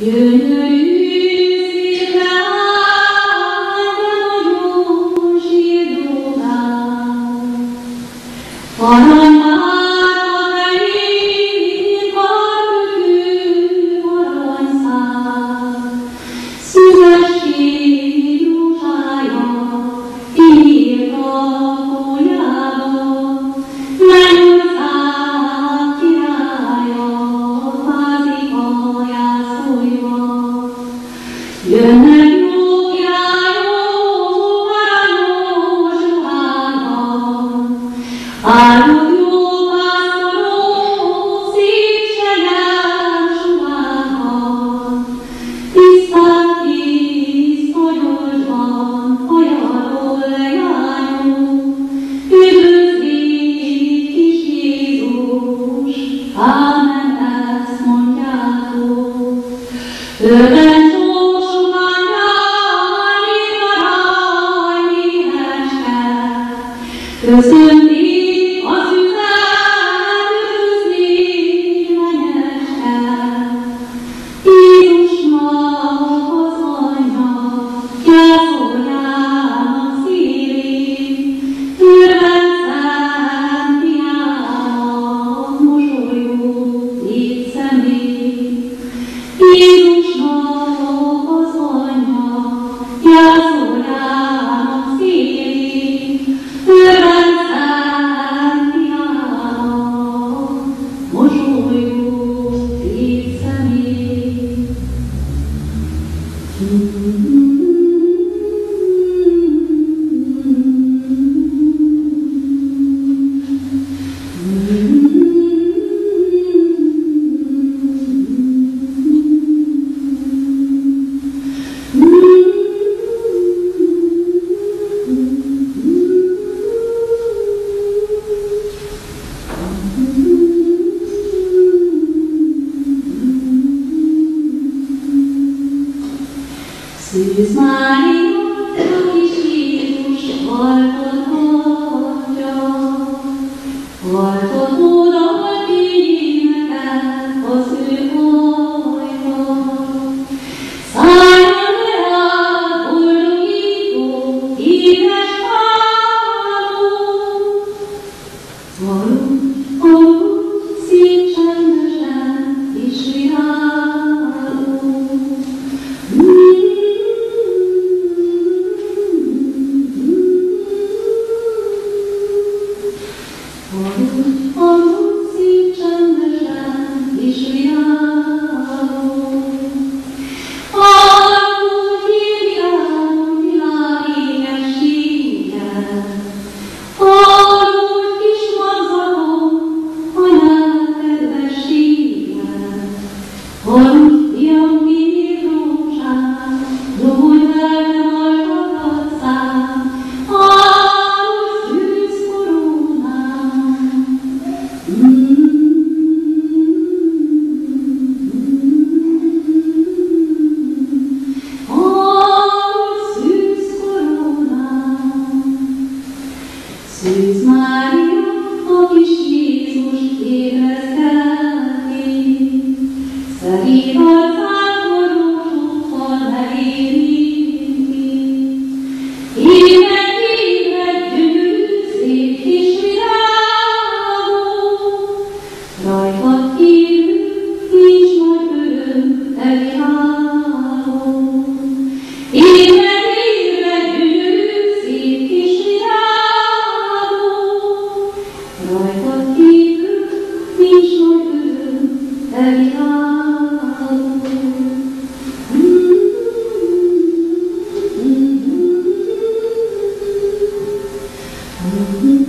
Gönül Örven sokan járni Szűz Hallott Mm-hmm.